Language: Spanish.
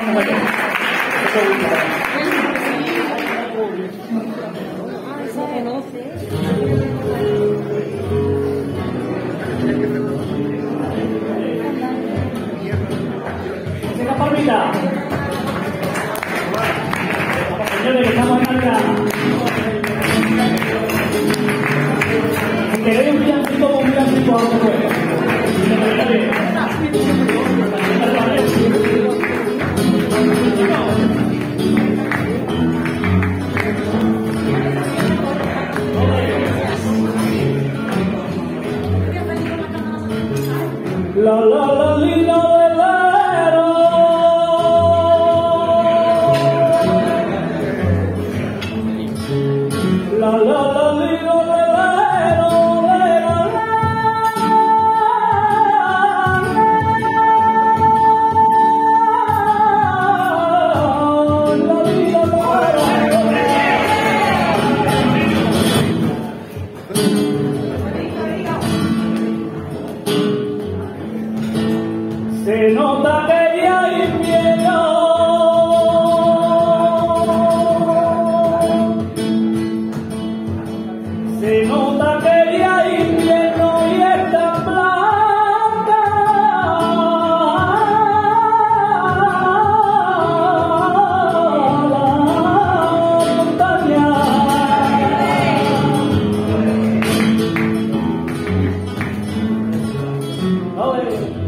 Thank you. La la la lila velero. La la la lila velero. Oh, Hallelujah.